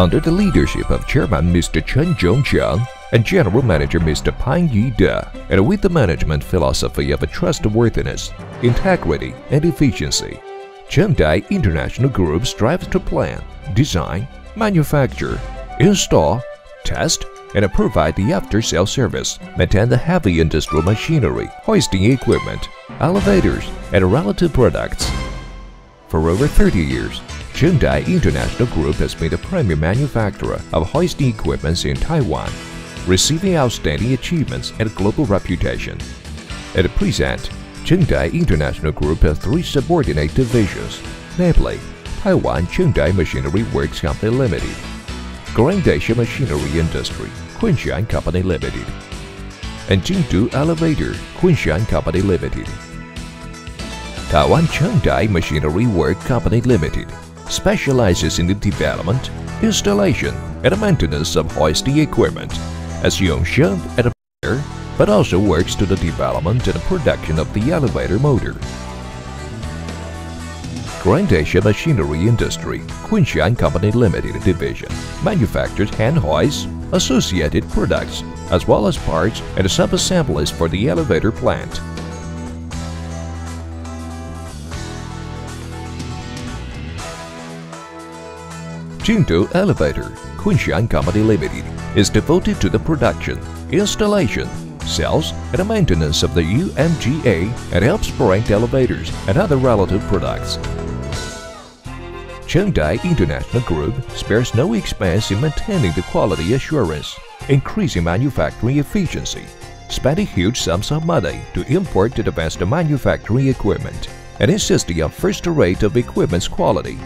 under the leadership of Chairman Mr. Chen Zhongqiang and General Manager Mr. Pan Yide, and with the management philosophy of trustworthiness, integrity, and efficiency, Chengday International Group strives to plan, design, manufacture, install, test, and provide the after-sale service, maintain the heavy industrial machinery, hoisting equipment, elevators, and related products. For over 30 years, Chengday International Group has been the premier manufacturer of hoisting equipment in Taiwan, receiving outstanding achievements and global reputation. At present, Chengday International Group has three subordinate divisions, namely Taiwan Chengday Machinery Works Company Limited, Grand Asia Machinery Industry, Kunshan Company Limited, and Jingdu Elevator, Kunshan Company Limited. Taiwan Chengday Machinery Work Company Limited specializes in the development, installation, and maintenance of hoisting equipment as Yongsheng and but also works to the development and production of the elevator motor. Grand Asia Machinery Industry, Kunshan Company Limited Division, manufactures hand hoists, associated products, as well as parts and sub-assemblies for the elevator plant. Jingdu Elevator, Kunshan Company Limited, is devoted to the production, installation, sales, and maintenance of the UMGA and helps brand elevators and other relative products. Chengday International Group spares no expense in maintaining the quality assurance, increasing manufacturing efficiency, spending huge sums of money to import the best manufacturing equipment, and insisting on first rate of equipment's quality.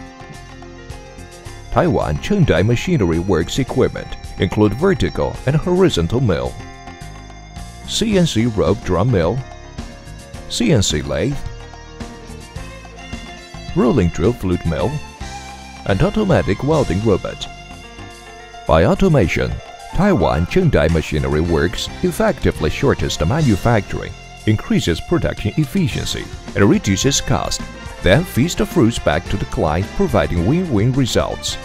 Taiwan Chengday Machinery Works equipment include vertical and horizontal mill, CNC rope drum mill, CNC lathe, rolling drill flute mill, and automatic welding robot. By automation, Taiwan Chengday Machinery Works effectively shortens the manufacturing, increases production efficiency, and reduces cost, then feeds the fruits back to the client providing win-win results.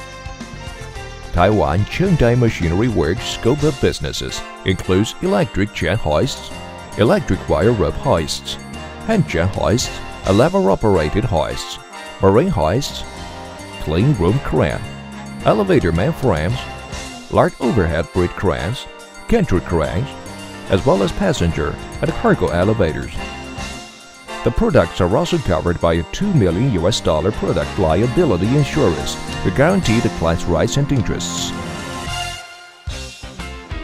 Taiwan Chengday Machinery Works scope of businesses includes electric chain hoists, electric wire rope hoists, hand chain hoists, lever-operated hoists, marine hoists, clean room crane, elevator main frames, large overhead bridge cranes, gantry cranes, as well as passenger and cargo elevators. The products are also covered by a 2 million US dollar product liability insurance to guarantee the client's rights and interests.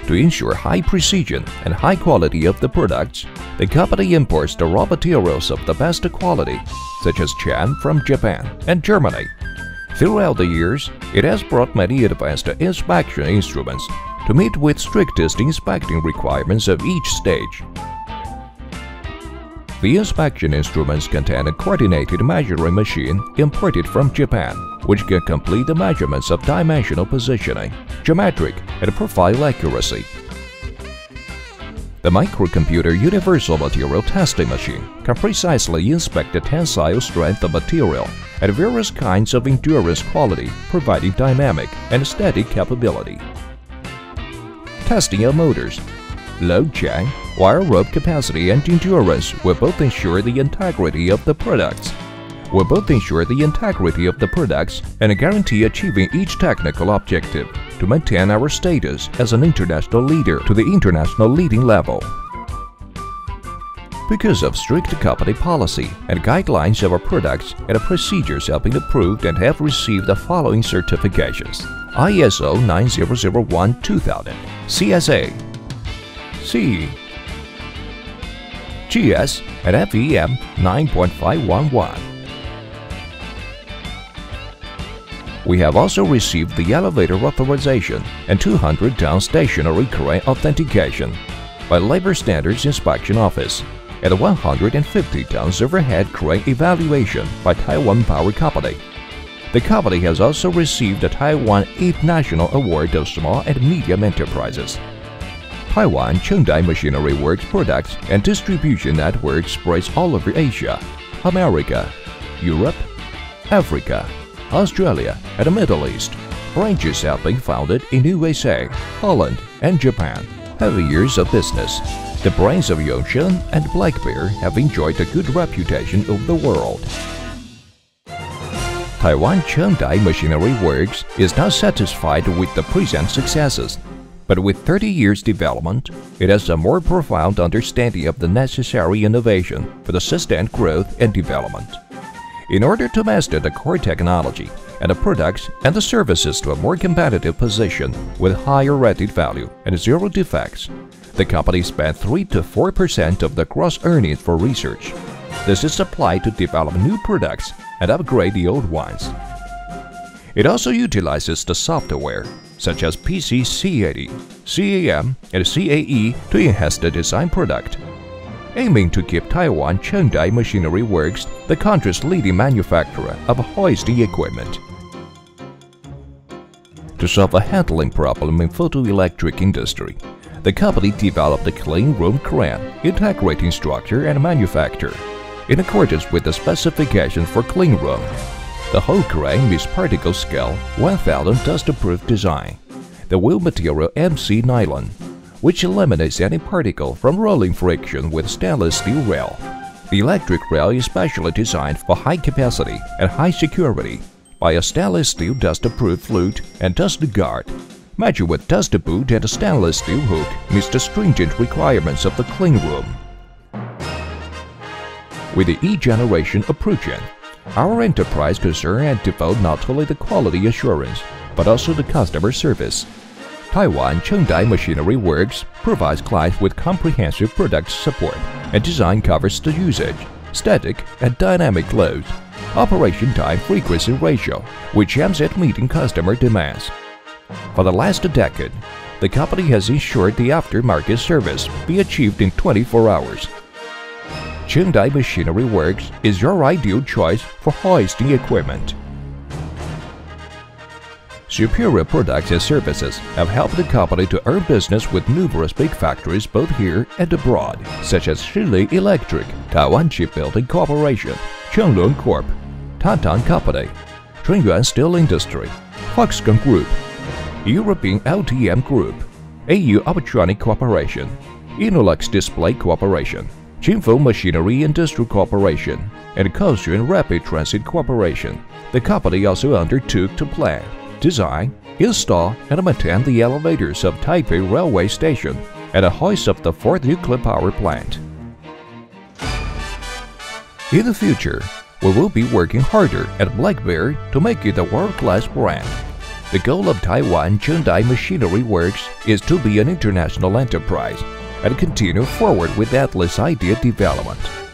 To ensure high precision and high quality of the products, the company imports the raw materials of the best quality, such as chain from Japan and Germany. Throughout the years, it has brought many advanced inspection instruments to meet with strictest inspecting requirements of each stage. The inspection instruments contain a coordinated measuring machine imported from Japan, which can complete the measurements of dimensional positioning, geometric, and profile accuracy. The microcomputer universal material testing machine can precisely inspect the tensile strength of material and various kinds of endurance quality, providing dynamic and static capability. Testing of motors load chain, wire rope capacity and endurance will both ensure the integrity of the products. Will both ensure the integrity of the products and guarantee achieving each technical objective to maintain our status as an international leader to the international leading level. Because of strict company policy and guidelines of our products and procedures have been approved and have received the following certifications. ISO 9001-2000, CSA CE, GS, and FEM 9.511. We have also received the elevator authorization and 200-ton stationary crane authentication by Labor Standards Inspection Office and 150 tons overhead crane evaluation by Taiwan Power Company. The company has also received the Taiwan 8th National Award of Small and Medium Enterprises. Taiwan Chengday Machinery Works products and distribution network spreads all over Asia, America, Europe, Africa, Australia, and the Middle East. Branches have been founded in USA, Holland, and Japan. Heavy years of business. The brands of Yongsheng and Black Bear have enjoyed a good reputation of the world. Taiwan Chengday Machinery Works is not satisfied with the present successes, but with 30 years development, it has a more profound understanding of the necessary innovation for the sustained growth and development. In order to master the core technology and the products and the services to a more competitive position with higher added value and zero defects, the company spent 3 to 4% of the gross earnings for research. This is applied to develop new products and upgrade the old ones. It also utilizes the software, such as PC C80, CAM, and CAE to enhance the design product, aiming to keep Taiwan Chengday Machinery Works the country's leading manufacturer of hoisting equipment. To solve a handling problem in photoelectric industry, the company developed a clean room crane integrating structure and manufacture in accordance with the specifications for clean room. The whole crane is particle scale 1000 dust-proof design. The wheel material MC nylon, which eliminates any particle from rolling friction with stainless steel rail. The electric rail is specially designed for high capacity and high security by a stainless steel dust-proof flute and dust guard. Matched with dust boot and a stainless steel hook meets the stringent requirements of the clean room. With the E-generation approaching, our enterprise concern and devote not only the quality assurance, but also the customer service. Taiwan Chengday Machinery Works provides clients with comprehensive product support and design covers the usage, static and dynamic loads, operation time frequency ratio, which aims at meeting customer demands. For the last decade, the company has ensured the aftermarket service be achieved in 24 hours Chengday Machinery Works is your ideal choice for hoisting equipment. Superior products and services have helped the company to earn business with numerous big factories both here and abroad, such as Shili Electric, Taiwan Shipbuilding Corporation, Chenglong Corp., Tantan Company, Chunyuan Steel Industry, Foxconn Group, European LTM Group, AU Optronic Corporation, Innolux Display Corporation, Jinfeng Machinery Industrial Corporation, and Kaohsiung Rapid Transit Corporation. The company also undertook to plan, design, install, and maintain the elevators of Taipei Railway Station and the hoist of the fourth nuclear power plant. In the future, we will be working harder at Black Bear to make it a world-class brand. The goal of Taiwan Chengday Machinery Works is to be an international enterprise and continue forward with Atlas idea development.